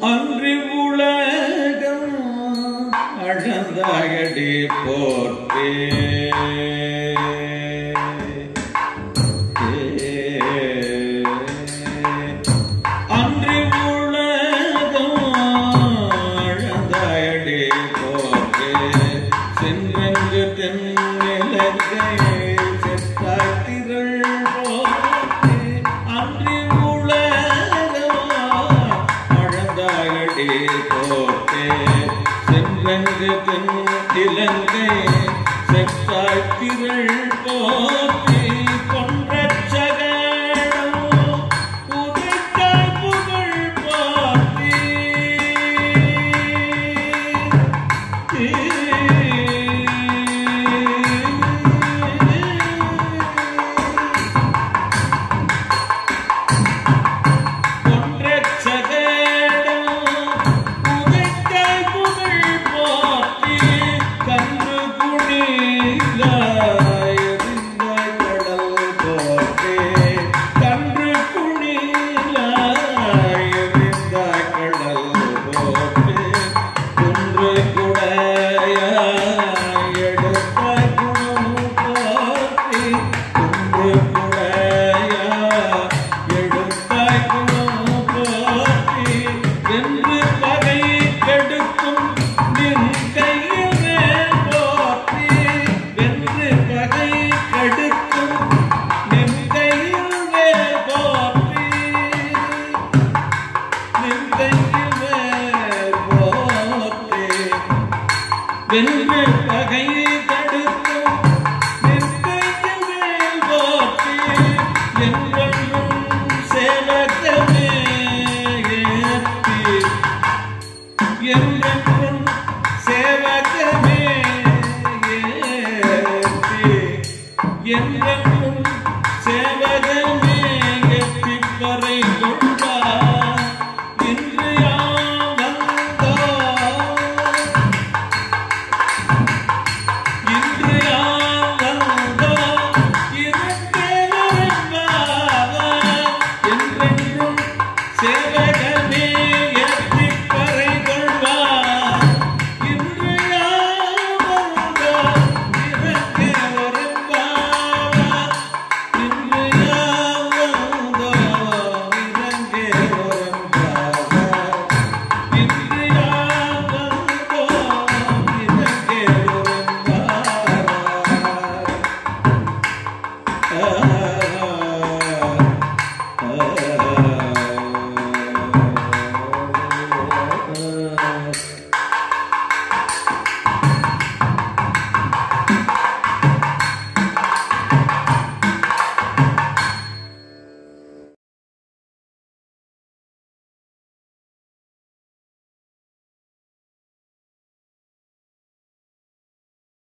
அன்றி உலகம் அழந்தாயடி போற்றே. அன்றி உலகம் அழந்தாயடி போற்றே. போற்றே சென்றங்கு தென்னிலங்கை செத்தாத்திரள் போற்றே போற்றி வென்று பகை தடுக்கும்